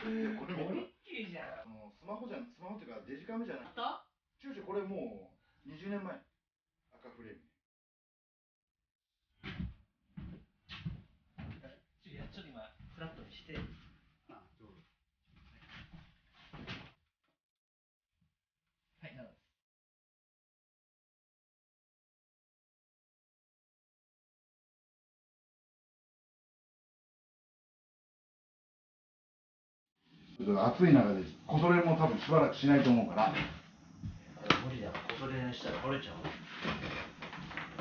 えーこれもトリッキーじゃん。あのスマホじゃスマホっていうかデジカメじゃない。また？違う違うこれもう20年前。赤フレームいやちょっと今フラットにしてはいなるほどちょっと暑い中でこそれも多分しばらくしないと思うから。無理だこそれしたら折れちゃう。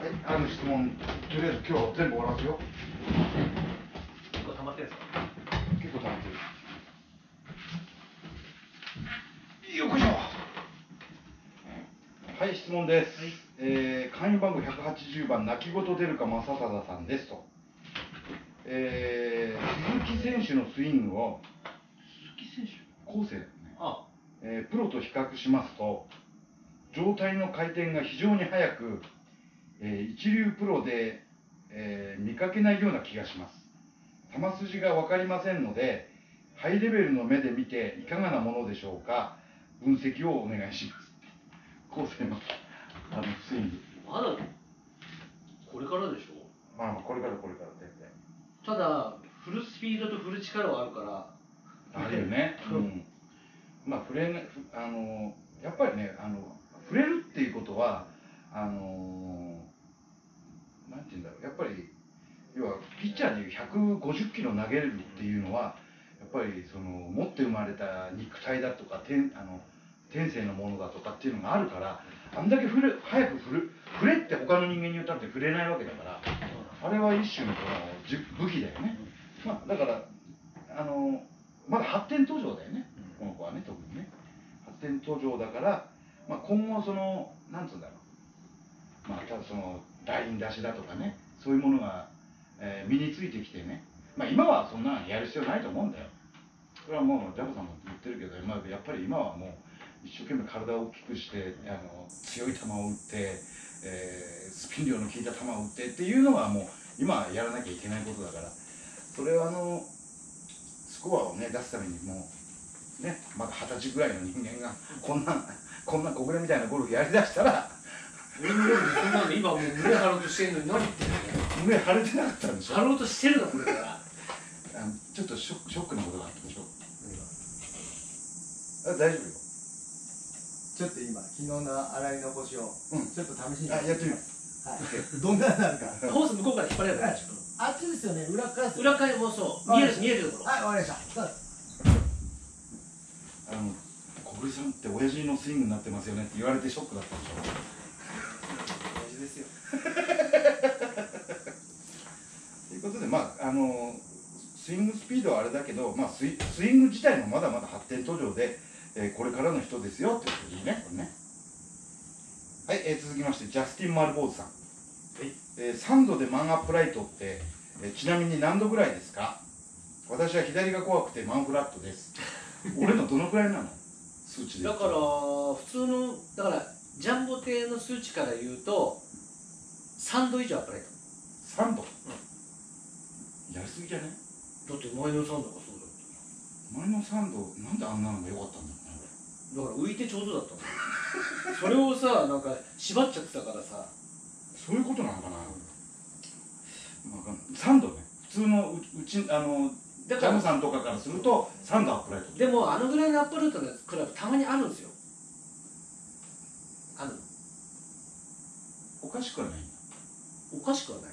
はいある質問。とりあえず今日全部終わらせよ。う結構溜まってるんですか？結構溜まってる。よっこいしょ。はい質問です、はい。えー会員番号180番泣き言出るか正貞さんですと。えー鈴木選手のスイングを手後世だよね。あえープロと比較しますと状態の回転が非常に速く、えー一流プロで、えー見かけないような気がします。球筋が分かりませんのでハイレベルの目で見ていかがなものでしょうか分析をお願いします。後世のあのスイングまだこれからでしょ？まあまあこれからこれから全然。ただフルスピードとフル力はあるからあるよね、う。ん、まあ触れあのやっぱりねあの触れるっていうことはあのなんて言うんだろう。やっぱり要はピッチャーでいう150キロ投げれるっていうのはやっぱりその持って生まれた肉体だとか天あの天性のものだとかっていうのがあるからあんだけ振れ早く振る振れって他の人間に言ったって振れないわけだからあれは一種のこの武器だよね、まあ、だからあのまだ発展途上だよね、この子はね特にね。発展途上だから、まあ、今後そのなんつうんだろう。まあただそのライン出しだとかね。そういうものが、えー身についてきてね。まあ今はそんなのやる必要ないと思うんだよ。それはもうジャコさんも言ってるけど、まあ、やっぱり今はもう一生懸命体を大きくしてあの強い球を打って、えースピン量の効いた球を打ってっていうのはもう今やらなきゃいけないことだから。それはあのスコアをね出すためにもうねまだ二十歳ぐらいの人間がこんなこんな小暮みたいなゴルフやりだしたら俺のようにそんなの今もう胸張ろうとしてんのに何言ってんの？胸腫れてなかったんでしょ？張ろうとしてるのこれから。あのちょっとショックショックなことがあったでしょ？あ大丈夫よ。ちょっと今昨日の洗い残しをうん。ちょっと試しにあやってみるはいどんなになるか？ホース向こうから引っ張れるからあっちですよね。裏側です。よ裏側もそう。見える見えるところ。はい。わかりましたあの小暮さんって親父のスイングになってますよねって言われてショックだったでしょ大事ですよ。ということでまああのスイングスピードはあれだけど、まあ、スイスイング自体もまだまだ発展途上で、えーこれからの人ですよってことですねこれねはい、えー続きましてジャスティン・マルボーズさん、えー3度でマンアップライトって、えーちなみに何度ぐらいですか？私は左が怖くてマンフラットです。俺のどのくらいなの？数値でだから普通のだからジャンボ艇の数値から言うと3度以上アップライ3度、やりすぎじゃね？トだって前の3度がそうだっ前の。3度なんであんなのが良かったんだろうね。ただから浮いてちょうどだったのそれをさなんか縛っちゃってたからさ。そういうことなのかな、まあ、3度ね。普通のううちあのジャムさんとかからすると3度アップライト。でもあのぐらいのアップライトのクラブたまにあるんですよ。あるの。おかしくはないおかしくはない。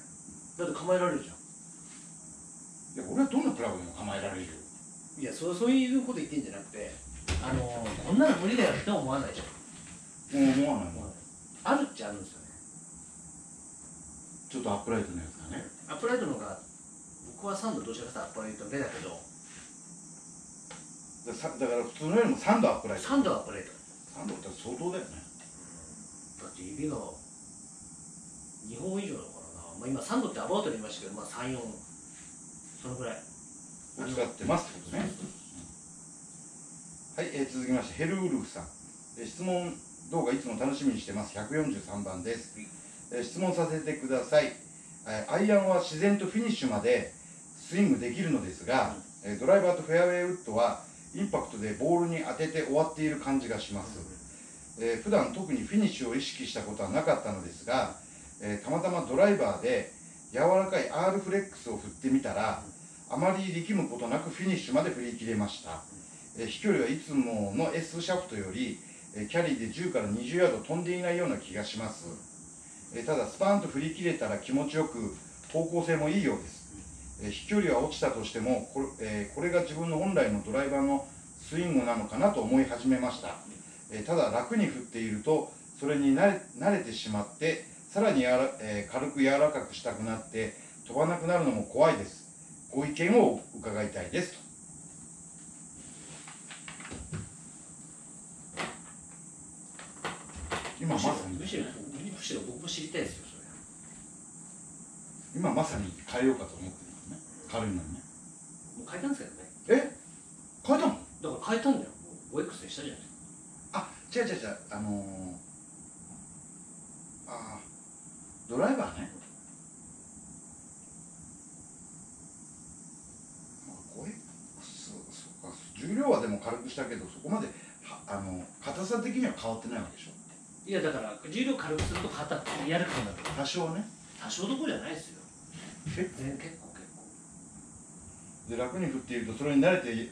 だって構えられるじゃん。いや俺はどんなクラブでも構えられるよ。いやそうそういうこと言ってんじゃなくてあのこんなの無理だよって思わないでしょ。もう思わないもん。あるっちゃあるんですよね。ちょっとアップライトのやつがね。アップライトの方が僕は3度どちらかというとアップライト目だけど。ださだから普通のよりも3度アップライト。3度アップライト。3度って相当だよね。だって指が2本以上だからな、まあ、今3度ってアバウトで言いましたけど、まあ、34そのぐらい。を使ってますってことね。はい、えー続きましてヘルウルフさん、えー質問動画いつも楽しみにしてます。143番です、えー質問させてください、えーアイアンは自然とフィニッシュまでスイングできるのですが、えードライバーとフェアウェイウッドは、インパクトでボールに当てて終わっている感じがします、えー普段特にフィニッシュを意識したことはなかったのですが、えーたまたまドライバーで柔らかい R フレックスを振ってみたらあまり力むことなくフィニッシュまで振り切れました、えー飛距離はいつもの S シャフトより、えキャリーで10から20ヤード飛んでいないような気がします、えただスパンと振り切れたら気持ちよく方向性もいいようです。え飛距離は落ちたとしてもこれ,、えこれが自分の本来のドライバーのスイングなのかなと思い始めました、えただ楽に振っているとそれに慣れ慣れてしまってさらにやら、えー軽く柔らかくしたくなって飛ばなくなるのも怖いです。ご意見を伺いたいです今まさに。むしろむしろ僕も知りたいですよそ今まさに変えようかと思ってるのね。軽いのにね。れもう変えたんですけどね。え？変えたの？だから変えたんだよ。もう OX にしたじゃない。ですかあ違う違う違う。あのー、あードライバーね。まあ 5X そうか重量はでも軽くしたけどそこまではあの硬さ的には変わってないわけでしょいやだから重量軽くすると肩やるくなる多少ね。多少どころじゃないですよ。え？全然結構結構。で楽に振っているとそれに慣れてし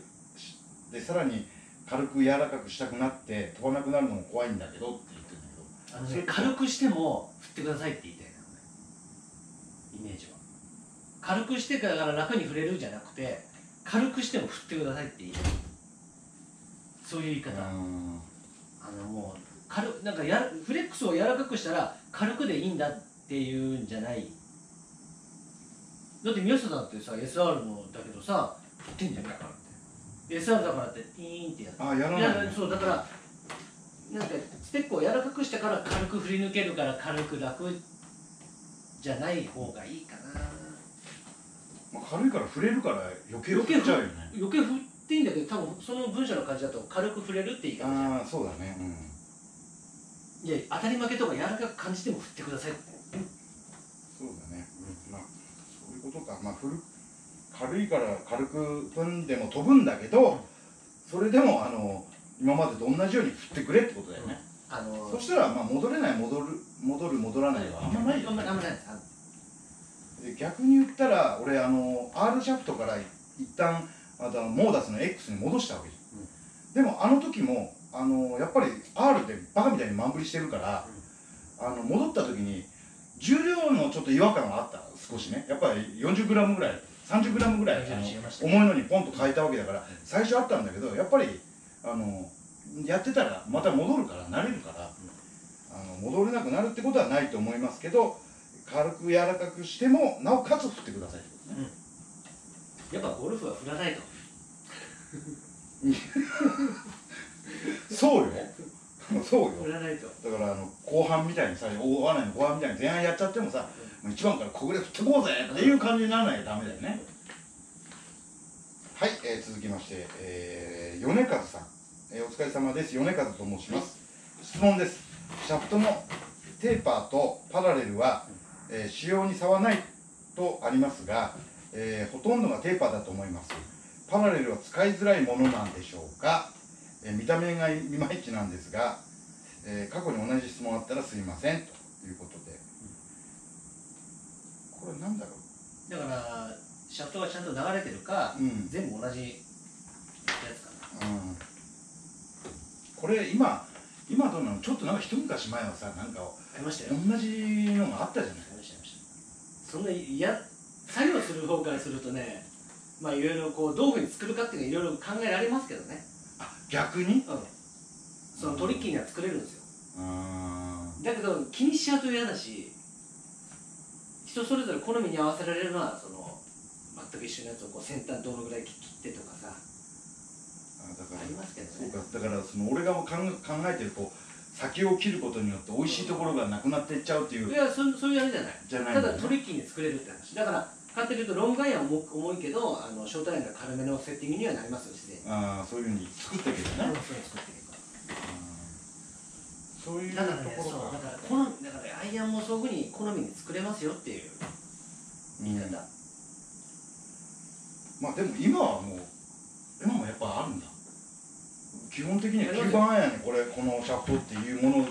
でさらに軽く柔らかくしたくなって飛ばなくなるのも怖いんだけどって言ってるんだけど。あのねそれ軽くしても振ってくださいって言いたいなのね。イメージは。軽くしてから楽に振れるじゃなくて軽くしても振ってくださいって言いたい。そういう言い方、あうん。のもう軽なんかやフレックスを柔らかくしたら軽くでいいんだっていうんじゃない。だって宮下さんってさ SR のだけどさ振ってんじゃんだからって。SR だからってピーンってやってあやらないねそうだからなんかステップを柔らかくしてから軽く振り抜けるから軽く楽じゃない方がいいかな。まあ、軽いから触れるから余計振っちゃうよね。余計振っていいんだけど多分その文章の感じだと軽く触れるって言い方じゃん。ああそうだね。うんいや当たり負けとか柔らかく感じても振ってください。そうだね、まあそういうことか。まあ振る軽いから軽く踏んでも飛ぶんだけどそれでもあの今までと同じように振ってくれってことだよね、あのそしたらまあ戻れない戻る戻る戻らないはあんまないよね。あんまあんまないで逆に言ったら俺あの R シャフトから一旦またモーダスの X に戻したわけじゃん、でもあの時もあのやっぱり R でバカみたいに満振りしてるから、あの戻った時に重量のちょっと違和感があった少しね。やっぱり 40g ぐらい 30g ぐらい重いのにポンと変えたわけだから最初あったんだけどやっぱりあのやってたらまた戻るから慣れるから、あの戻れなくなるってことはないと思いますけど軽く柔らかくしてもなおかつ振ってください。ってことね、やっぱゴルフは振らないと そうよ。そうよ。振らないと。だからあの後半みたいにさ大穴の後半みたいに前半やっちゃってもさもう一番から小暮振ってこうぜっていう感じにならないとダメだよね。はい、えー続きまして、えー、米和さん、えーお疲れ様です。米和と申します、質問です。シャフトのテーパーとパラレルは、えー使用に差はないとありますが、えーほとんどがテーパーだと思います。パラレルは使いづらいものなんでしょうか、えー見た目がいまいちなんですが、えー過去に同じ質問あったらすいませんということで。これなんだろだからシャフトがちゃんと流れてるか、うん。全部同じやつかな。う、うん、これ今今どうなの？ちょっとなんか一昔前はさなんかありましたよ。同じのがあったじゃない。ありましたありました。そんないや作業する方からするとねまあいろいろこうどういうふうに作るかっていうのはいろいろ考えられますけどね。あ逆に？うん。そのトリッキーには作れるんですよ。あだけど気にしちゃうと嫌だし人それぞれ好みに合わせられるのはその全く一緒のやつをこう先端どのぐらい切ってとかさ。あだからありますけどそうねか。だからその俺が考え考えてるこう先を切ることによって美味しいところがなくなっていっちゃうっていう。いやそそういうあれじゃない。じゃないね。ただトリッキーに作れるって話。だから簡単に言うとロングアイアンは重重いけどあのショートアイアンが軽めのセッティングにはなりますよ自然に。ああそういうふうに作っていけばね、そういうの作っていくかそういうだからねころかそうだから好みだからアイアンもそういうふうに好みに作れますよっていう。言い方、まあでも今はもう今もやっぱあるんだ。基本的には9番アイアンにこれこのシャフトっていうもの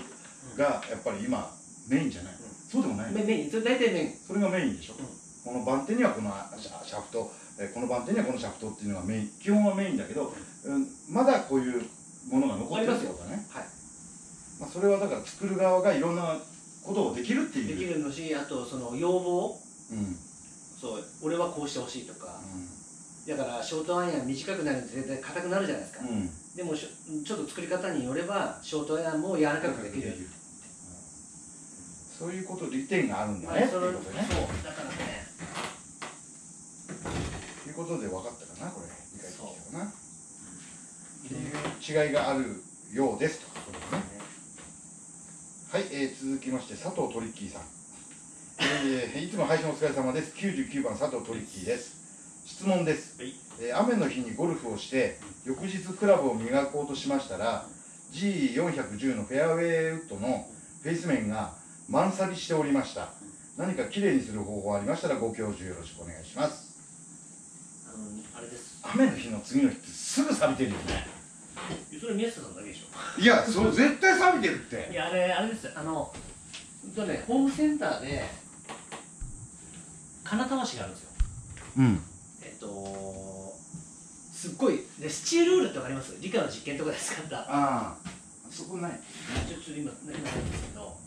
がやっぱり今メインじゃない、そうでもないメメイン。それ大体メイン。それがメインでしょ、うんこの番手にはこのシャフトえーこの番手にはこのシャフトっていうのがメイン基本はメインだけど、うん、まだこういうものが残ってるってことだね、はい。まあ、それはだから作る側がいろんなことをできるっていう。できるのしあとその要望。うん、うんそう俺はこうしてほしいとか。だからショートアイアン短くなると絶対硬くなるじゃないですか、うん。でもちょっと作り方によればショートアイアンも柔らかくできるそういうこと利点があるんだまあねっていそうのことね。そう。だからねことで分かったかなこれ理解できたかな。っていう違いがあるようですということですね。はい、えー続きまして佐藤トリッキーさん、えーいつも配信お疲れ様です。99番佐藤トリッキーです。質問です、はい。えー雨の日にゴルフをして翌日クラブを磨こうとしましたら G410 のフェアウェイウッドのフェイス面が満錆びしておりました。何かきれいにする方法ありましたらご教授よろしくお願いしますあれです。雨の日の次の日ってすぐ錆びてるよね。それ宮下さんだけでしょ。いやそう絶対錆びてるって。いやあれあれです。よあのとねホームセンターで金たわしがあるんですよ。うん。えっとすっごいでスチールウールってわかります？理科の実験とかで使ったああそこない。ちょっと今今ないんですけど。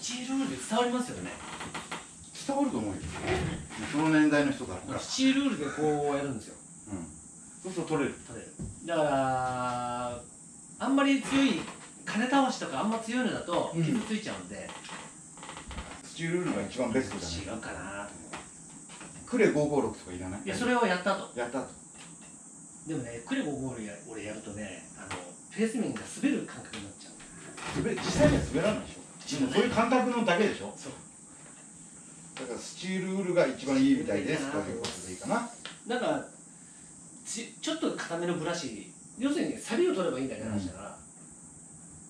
スチールウールで伝わりますよね伝わると思うよ。その年代の人だから。スチールウールでこうやるんですよ。そうすると取れる。取れる。だからあんまり強い金たわしとかあんま強いのだとうん。傷ついちゃうんで、スチールウールが一番ベストじゃない違うかなと思クレ556とかいらない？ういやそれをやった後やった後でもねクレボゴールや俺やるとねあのフェース面が滑る感覚になっちゃう。滑実際には滑らないでしょ。でもそういう感覚のだけでしょ。そうだからスチールウールが一番いいみたいですということでいいかな。だからちちょっと硬めのブラシ要するにサビを取ればいいんだけの話だから、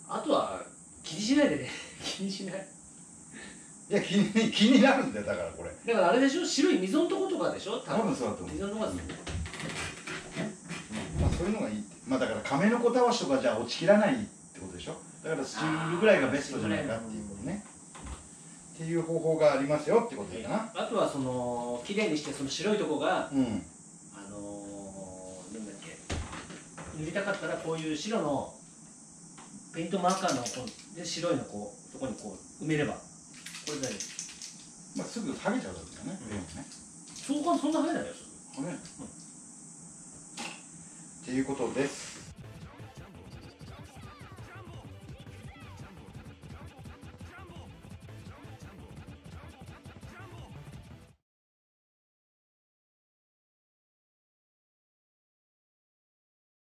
あとは気にしないでね。気にしない。いや気に気になるんだよだからこれ。だからあれでしょ？白い溝のとことかでしょ？多分。そうだと思う。溝のとこですよ。ねまあそういうのがいい。ってまあだから亀の子たわしとかじゃ落ちきらないってことでしょ？だからスチールぐらいがベストじゃないかっていうことねっていう方法がありますよってことかな。あとはその綺麗にしてその白いとこがうん。あのー、なんだっけ塗りたかったらこういう白のペイントマーカーのこうで白いのこうとこにこう埋めればこれでまあすぐ剥げちゃうんだよね、うん。ね夫そうかそんな跳ねないよすぐこれっていうことです